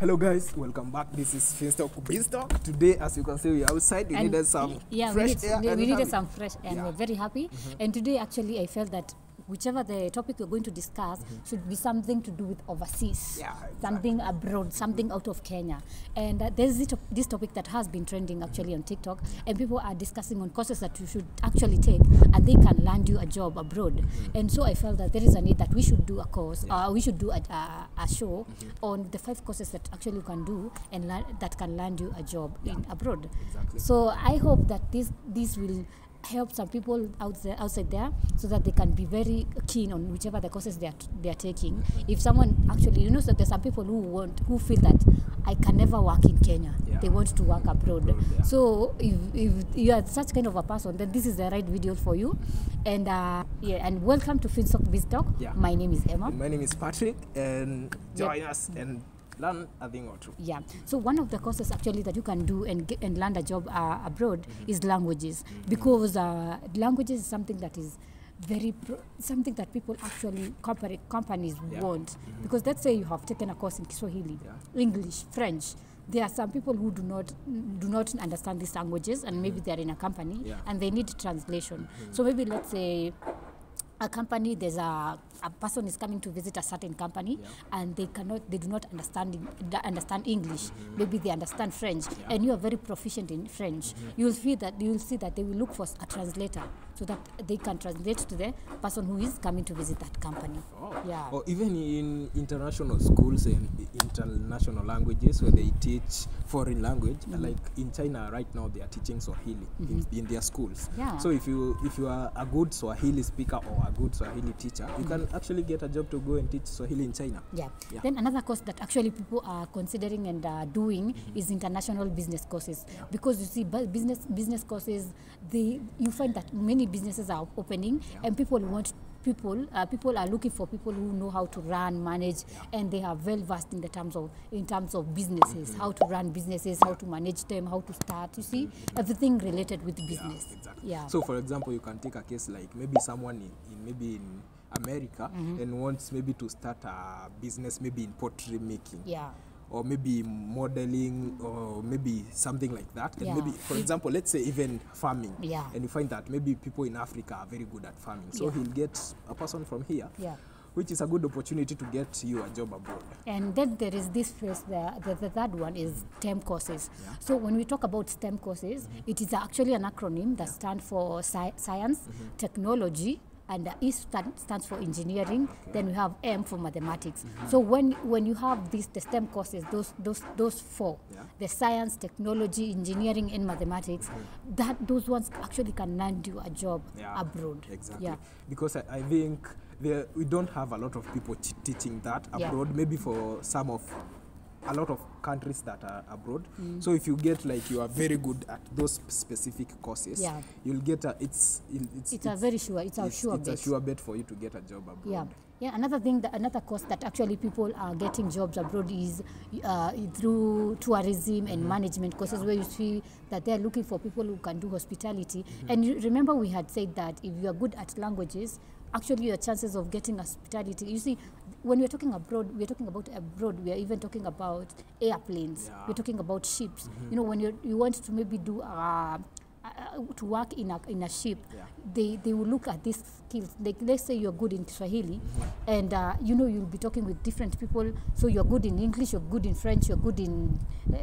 Hello guys, welcome back. This is Finstock Beanstalk. Today, as you can see, we're outside. We And needed some yeah, fresh we, need, air. we needed some fresh air and Yeah. we're very happy. Mm -hmm. And today, actually, I felt that whichever the topic we're going to discuss should be something to do with overseas, Yeah, exactly. something abroad, something out of Kenya. And uh, there's this, this topic that has been trending actually on TikTok, and people are discussing on courses that you should actually take, and they can land you a job abroad. And so I felt that there is a need that we should do a course, uh, we should do a, a, a show on the five courses that actually you can do and that can land you a job in abroad. Exactly. So I hope that this this will help some people out there outside there so that they can be very keen on whichever the courses they are they are taking. If someone actually you know so there's some people who want who feel that I can never work in Kenya. Yeah. They want to work abroad. Abroad, yeah. So if, if you are such kind of a person, then this is the right video for you. And uh, yeah, and welcome to Finstock BizzTawk. Yeah. My name is Emma. And my name is Patrick, and join Yep. us and learn a thing or two. Yeah. So one of the courses actually that you can do and get, and land a job uh, abroad mm-hmm. is languages mm-hmm. because uh, languages is something that is very something that people actually company, companies Yeah. want mm-hmm. because let's say you have taken a course in Kiswahili, Yeah. English, French. There are some people who do not do not understand these languages and maybe mm. they're in a company Yeah. and they need translation. So maybe let's say a company there's a, a person is coming to visit a certain company Yeah. and they cannot they do not understand understand english. Mm-hmm. Maybe they understand french. Yeah. and you are very proficient in french. Mm-hmm. You'll see that you'll see that they will look for a translator so that they can translate to the person who is coming to visit that company Oh. yeah Or even in international schools and international languages where they teach foreign language, mm-hmm. like in China right now, they are teaching Swahili in, mm-hmm. in their schools. Yeah. So if you if you are a good Swahili speaker or a good Swahili teacher, you can mm-hmm. actually get a job to go and teach Swahili in China. Yeah. Yeah. Then another course that actually people are considering and uh, doing is international business courses because you see business business courses they you find that many businesses are opening yeah. and people want people uh, people are looking for people who know how to run manage yeah. and they are well versed in the terms of in terms of businesses mm -hmm. how to run businesses how to manage them how to start you see mm -hmm. everything related with business yeah, exactly. yeah So, for example, you can take a case like maybe someone in, in maybe in America mm -hmm. and wants maybe to start a business maybe in pottery making. yeah Or maybe modeling, or maybe something like that. And Yeah. maybe, for example, let's say even farming. Yeah. And you find that maybe people in Africa are very good at farming. So Yeah. he'll get a person from here, yeah which is a good opportunity to get you a job abroad. And then there is this phase, the, the, the third one is STEM courses. Yeah. So when we talk about STEM courses, mm-hmm. it is actually an acronym that stands for sci- science, mm-hmm. technology, and E stand, stands for engineering. Then we have M for mathematics. Mm-hmm. So when when you have these the STEM courses, those those those four, Yeah. the science, technology, engineering, and mathematics, that those ones actually can land you a job Yeah, abroad. Exactly. Yeah. Because I, I think there, we don't have a lot of people teaching that Yeah. abroad. Maybe for some of a lot of countries that are abroad. Mm. So if you get like you are very good at those specific courses, Yeah. you'll get a it's it's It's, a very sure. It's a it's, sure it's bet. a sure bet for you to get a job abroad. Yeah, yeah. Another thing, that, another course that actually people are getting jobs abroad is uh, through tourism and mm-hmm. management courses, where you see that they're looking for people who can do hospitality. Mm-hmm. And you remember, we had said that if you are good at languages, actually your chances of getting hospitality. You see, when we're talking abroad, we're talking about abroad. we're even talking about airplanes. Yeah. We're talking about ships. Mm -hmm. You know, when you you want to maybe do. Uh, uh, to work in a in a ship, Yeah. they they will look at these skills. Like let's say you're good in Swahili, and uh, you know you'll be talking with different people. So you're good in English, you're good in French, you're good in uh,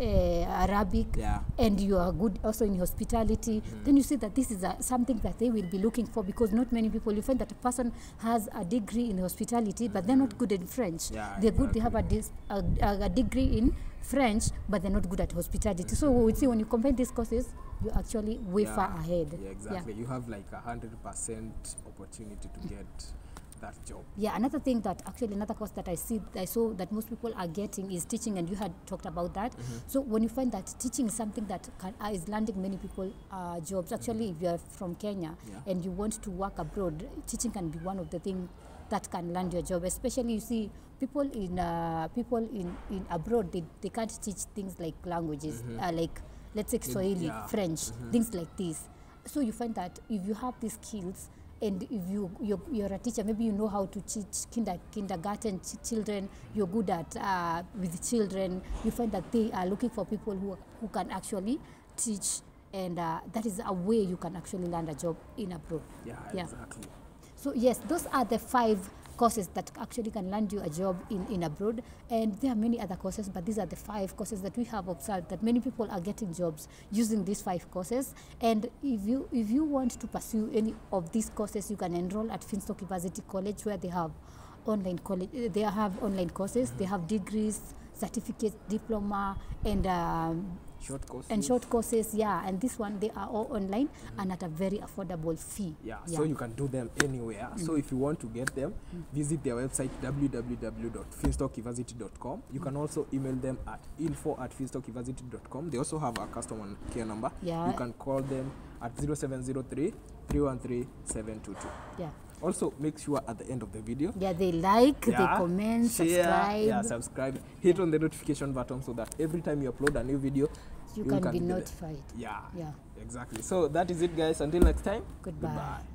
Arabic, Yeah. and you are good also in hospitality. Mm. Then you see that this is a, something that they will be looking for because not many people. You find that a person has a degree in hospitality, but they're not good in French. Yeah, they're good. They have a, dis, a, a, a degree in French, but they're not good at hospitality. So we see when you combine these courses, you're actually way Yeah. far ahead. Yeah, exactly. You have like a hundred percent opportunity to get that job. Yeah, another thing that actually another course that I see I saw that most people are getting is teaching, and you had talked about that. So when you find that teaching is something that can, uh, is landing many people uh, jobs. Actually, if you are from Kenya Yeah. and you want to work abroad, teaching can be one of the things that can land your job. Especially you see people in uh, people in, in abroad they, they can't teach things like languages uh, like let's say Swahili, yeah. French, things like this. So you find that if you have these skills and if you you're, you're a teacher maybe you know how to teach kinder, kindergarten ch- children you're good at uh, with children you find that they are looking for people who, who can actually teach and uh, that is a way you can actually land a job in abroad Yeah, Yeah. exactly. so yes, those are the five courses that actually can land you a job in, in abroad. And there are many other courses, but these are the five courses that we have observed that many people are getting jobs using these five courses. And if you if you want to pursue any of these courses, you can enroll at Finstock University College where they have online college they have online courses, they have degrees, certificates, diploma, and um, Short courses. and short courses. Yeah, and this one they are all online mm. and at a very affordable fee. Yeah, yeah. so you can do them anywhere. Mm. So if you want to get them, mm. visit their website www.finstockuniversity.com. You can also email them at info at finstockuniversity.com. They also have a customer care number. Yeah. You can call them at 0703 313 722. yeah. Also, make sure at the end of the video, Yeah, they like, yeah, they comment, share, subscribe. Yeah, subscribe. Hit yeah. on the notification button so that every time you upload a new video, you you can can be notified. yeah, Yeah. exactly. So that is it, guys. Until next time. Goodbye. Goodbye.